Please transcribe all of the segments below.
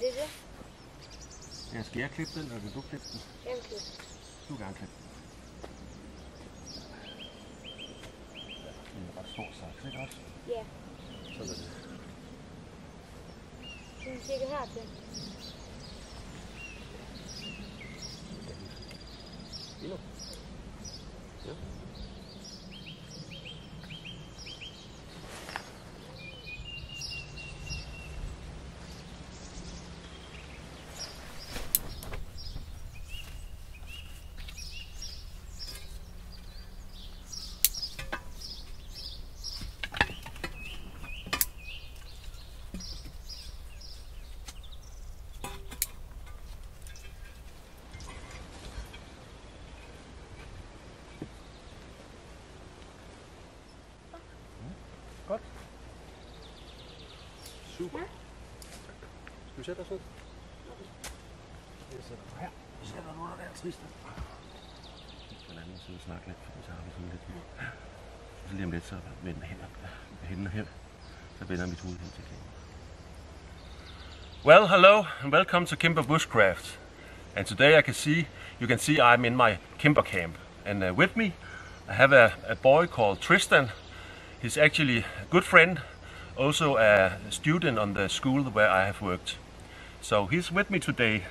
det det? Ja, skal jeg klippe den, eller vil du klippe den? Jeg vil klippe. Du kan gerne klippe den. Den er ret stor saks, ikke også? Ja. Sådan er det. Den er cirka her til. Her. sætter På den anden side snakke lidt, så har vi sådan lidt... Så lige om lidt, så vender hænder Så vender mit hoved hen til Well, hello and welcome to Cimbrer Bushcraft. And today I can see, you can see I'm in my Cimbrer camp. And uh, with me, I have a, a boy called Tristan. He's actually a good friend, also a student on the school where I have worked. So he's with me today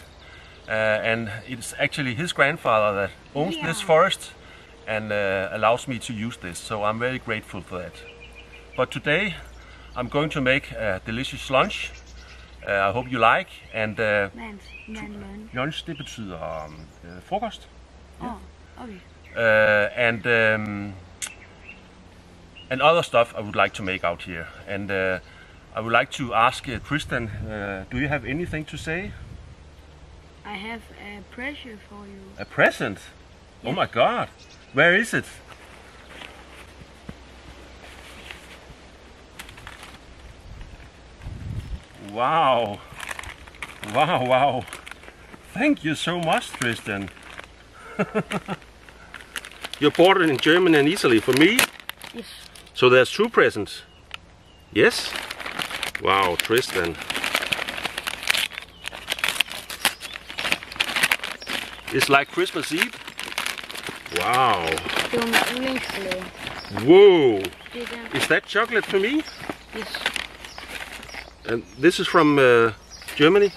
uh, and it's actually his grandfather that owns yeah. this forest and uh, allows me to use this. So I'm very grateful for that. But today I'm going to make a delicious lunch. Uh, I hope you like. And lunch. lunch, det betyder um, uh, frokost. Yeah. Oh, okay. Uh, and um, and other stuff I would like to make out here. And uh, I would like to ask uh, Christian, uh, do you have anything to say? I have a present for you. A present? Oh yes. Oh my god. Where is it? Wow. Wow, wow. Thank you so much, Tristan. you bought it in Germany and Italy for me? Yes. So there's two presents. Yes? Wow, Tristan. It's like Christmas Eve. Wow. Whoa. Is that chocolate for me? Yes. And this is from uh, Germany?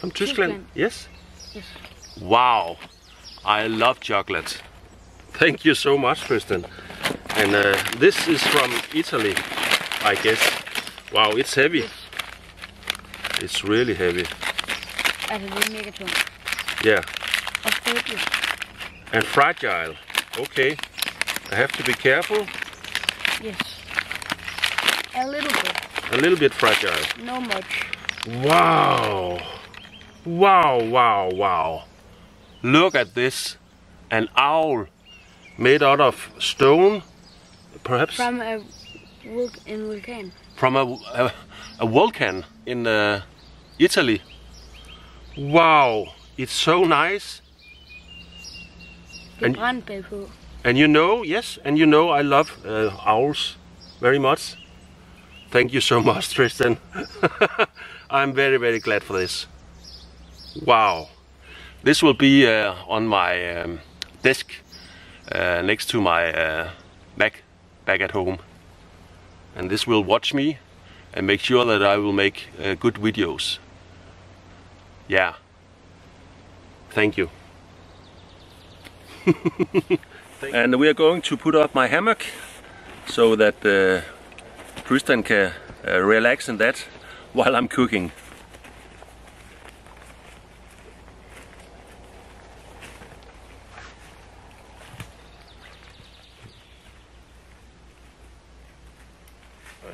From Tyskland? Yes? Yes. Wow. I love chocolate. Thank you so much, Tristan. And uh, this is from Italy, I guess. Wow, it's heavy. It's really heavy. Er mega Yeah. fragile. And fragile. Okay. I have to be careful. Yes. A little bit. A little bit fragile. No much. Wow. Wow, wow, wow. Look at this. An owl made out of stone, perhaps? From a in volcano from a, a, a volcano in uh, Italy. Wow, it's so nice. And, and you know, yes, and you know I love uh, owls very much. Thank you so much, Tristan. I'm very, very glad for this. Wow. This will be uh, on my um, desk uh, next to my Mac uh, back at home and this will watch me and make sure that I will make uh, good videos. Yeah. Thank you. Thank and we are going to put up my hammock so that uh, Tristan can uh, relax in that while I'm cooking.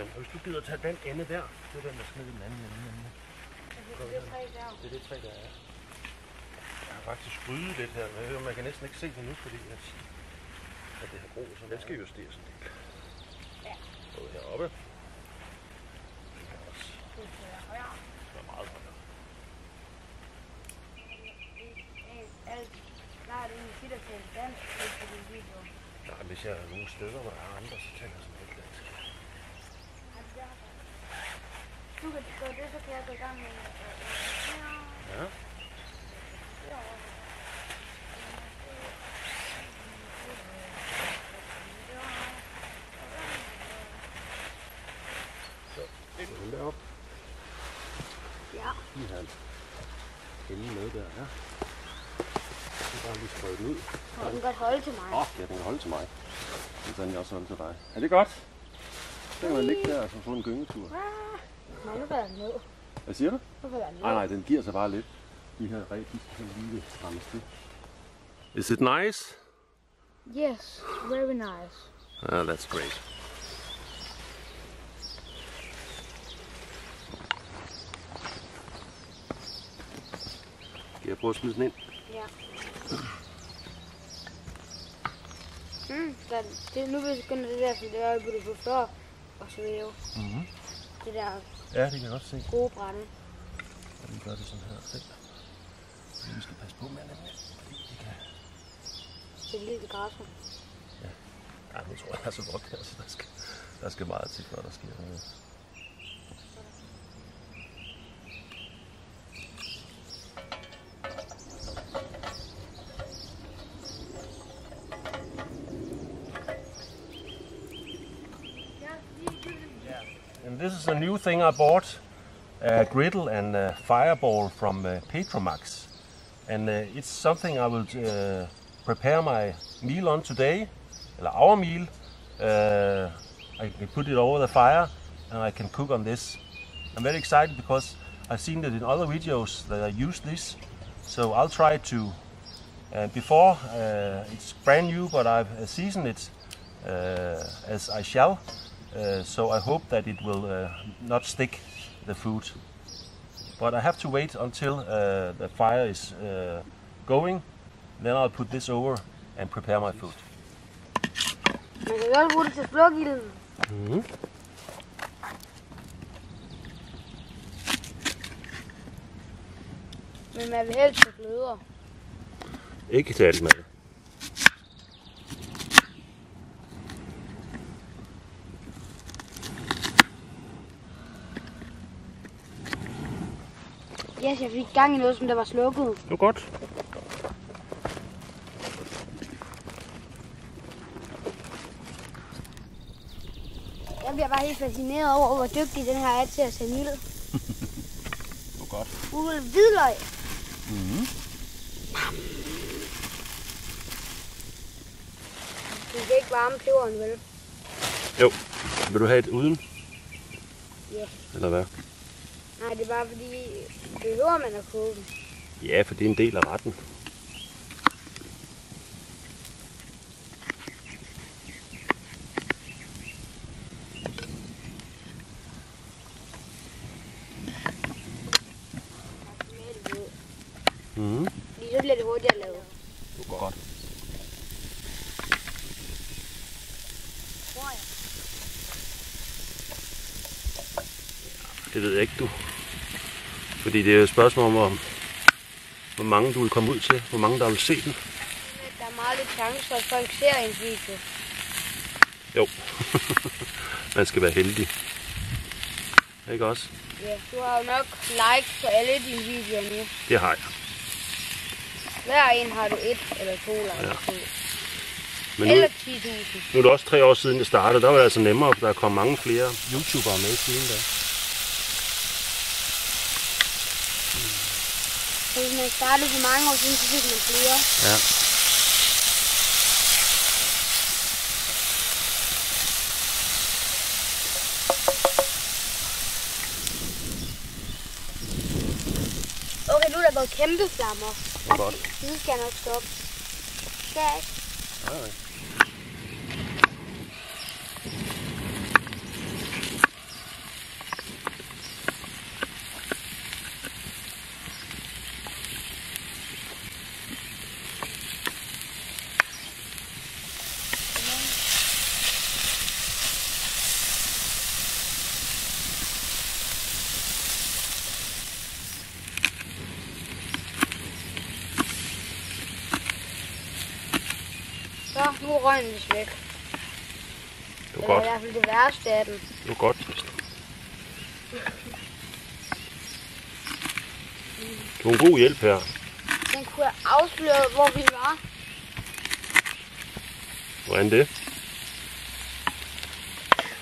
Og Hvis du gider tage den ende der, det er den, der smed den anden ende. Det er det træ der. Det er det træ der, ja. Jeg har faktisk ryddet lidt her, men man kan næsten ikke se det nu, fordi at, at det har grå, så den skal justeres en del. Ja. Både heroppe. Det kan også. Det er meget højere. hvis Nej, hvis jeg har nogle stykker, hvor der er andre, så tænker jeg sådan lidt. du kan gøre det, så kan jeg gå i gang med at øh, øh, øh, Ja. Åh, ja, den kan holde til mig. Den kan den også holde til dig. Er det godt? Så kan man ligge der og få en gyngetur. Wow. ned. Hvad siger du? ned. Nej, nej, den giver sig bare lidt. De her skal lige til. Is it nice? Yes, very nice. Oh, that's great. Skal jeg prøve at smide den ind? Ja. Mm, der, det, nu begynder det der, fordi det var, jeg på før, og så Mm -hmm. Det der Ja, det kan jeg godt se. Gode brænde. Og vi gør det sådan her selv. Fordi vi skal passe på med det, det kan... Det er lidt i græsset. Ja. Ja, nu tror jeg så godt, så der, skal, der skal meget til, før der sker noget. this is a new thing I bought, a griddle and a fire bowl from uh, Petromax. And uh, it's something I will uh, prepare my meal on today, our meal. Uh, I can put it over the fire and I can cook on this. I'm very excited because I've seen that in other videos that I use this. So I'll try to, uh, before uh, it's brand new, but I've uh, seasoned it as I shall. Uh, so I hope that it will uh, not stick the food. But I have to wait until uh, the fire is uh, going, then I'll put this over and prepare my food. Mm -hmm. Men man vil helst have gløder. Ikke særlig meget. Yes, jeg fik gang i noget, som der var slukket. Det var godt. Jeg bliver bare helt fascineret over, hvor dygtig den her er til at sende ild. det var godt. Ude hvidløg. Mm -hmm. Du kan ikke varme peberen, vel? Jo. Vil du have et uden? Ja. Eller hvad? Nej, det er bare fordi, behøver man at koge dem? Ja, for det er en del af retten. Fordi det er et spørgsmål om, hvor, hvor mange du vil komme ud til, hvor mange der vil se den. Der er meget lidt chance for, at folk ser en video. Jo, man skal være heldig. Ikke også? Ja, du har jo nok likes på alle dine videoer nu. Det har jeg. Hver en har du et eller to likes ja. Men nu, eller 10.000. Nu er det også tre år siden, det startede. Der var det altså nemmere, for der kom mange flere YouTubere med siden da. startede for mange år siden, så fik man flere. Ja. Okay, nu er der været kæmpe flammer. Godt. Nu skal jeg nok stoppe. Skal jeg ikke? Nej, Nej. fald det værste af dem? Det godt, Tristan. Det er en god hjælp her. Den kunne have afsløret, hvor vi var. Hvordan det?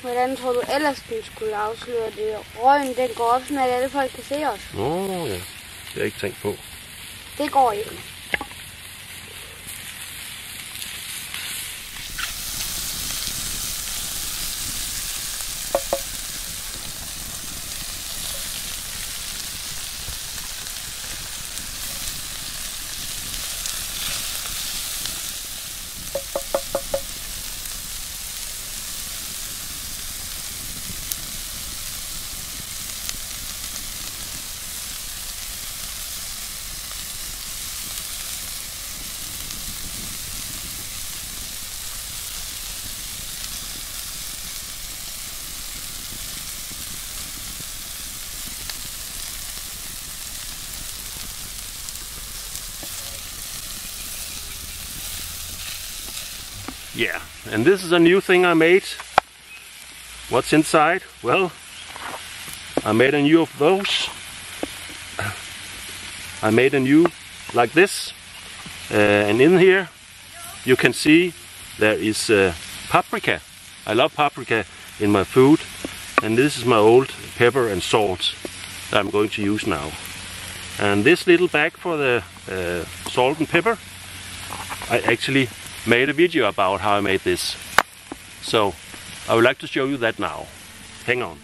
Hvordan tror du ellers, den skulle afsløre det? Røgen, den går op, så alle folk kan se os. Nå, ja. Det har jeg ikke tænkt på. Det går ikke. yeah, and this is a new thing I made. What's inside? Well, I made a new of those. I made a new like this. Uh, and in here you can see there is uh, paprika. I love paprika in my food. And this is my old pepper and salt that I'm going to use now. And this little bag for the uh, salt and pepper, I actually made a video about how I made this. So I would like to show you that now. Hang on.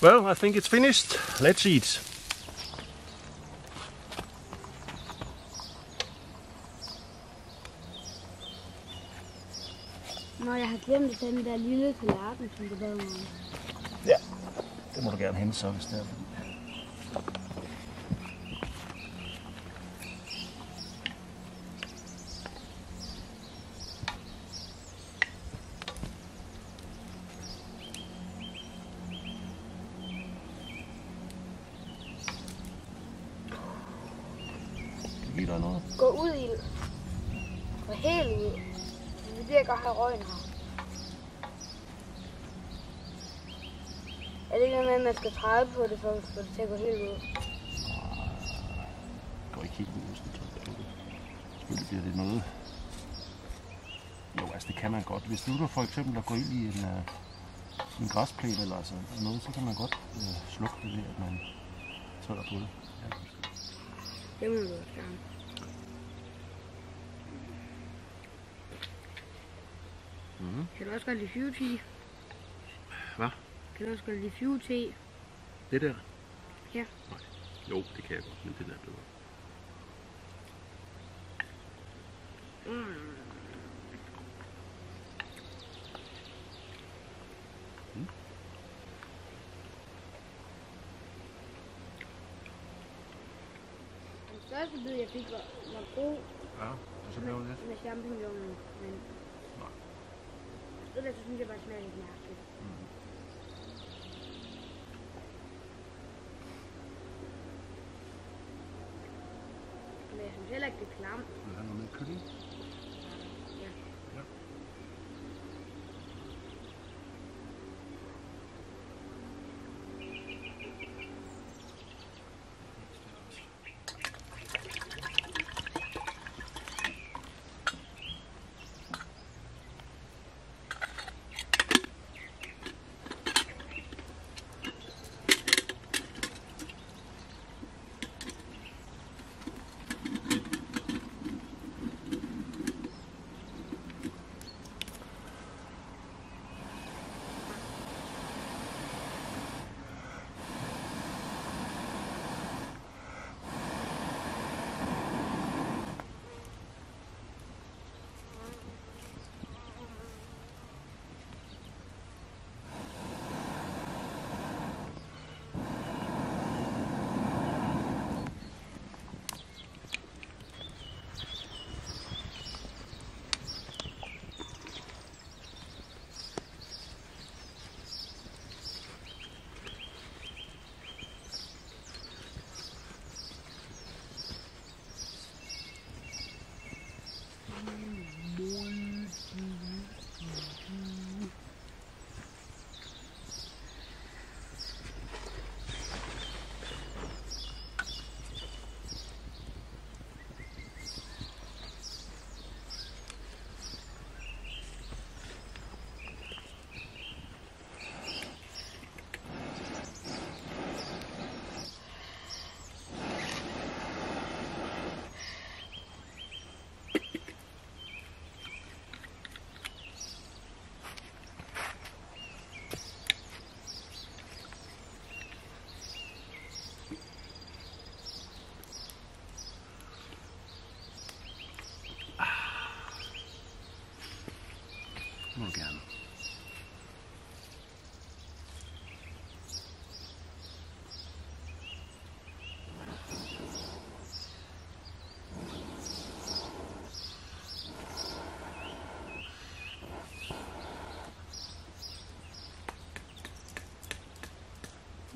Well, I think it's finished. Let's eat. Nou, jeg har glemt at den der lille som du bad mig om. Ja, det må du gerne hente så, hvis det er. skal træde på det, for at det til helt ud. Det går ikke helt ud, hvis det trykker på det. Selvfølgelig bliver det noget. Jo, altså det kan man godt. Hvis du for eksempel at gå ind i en, uh, en græsplæne eller sådan altså noget, så kan man godt uh, slukke det ved, at man trykker på det. Ja. Det vil jeg godt gerne. Mm. Kan du også godt lide 20 Hvad? Kan du også godt lide 20 det der? Ja. Nej. Jo, det kan jeg godt, men det der er bedre. Mm. Mm. Den jeg fik, var, var god. Ja, og så blev det Med champignon, men... Nej. Det der, så synes jeg bare smager lidt mærkeligt. Mm. Angela geplant. Lange mit Curry?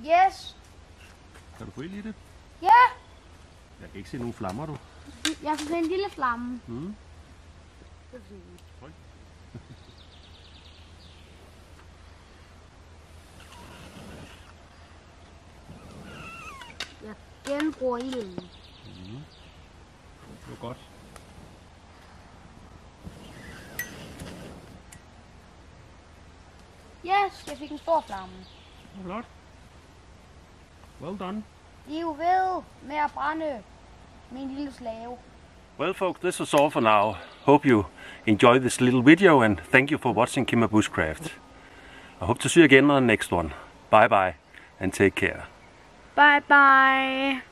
Yes. Kan du gå lige i det? Ja. Jeg kan ikke se nogen flammer, du. Jeg kan se en lille flamme. Mm. Tryk. Jeg genbruger ilden. Mm. Det var godt. Yes, jeg fik en stor flamme. Flot. Well done. Bliv ved med at brænde, min lille slave. Well, folks, this is all for now. Hope you enjoy this little video and thank you for watching Kimmer Bushcraft. I hope to see you again on the next one. Bye bye and take care. Bye bye.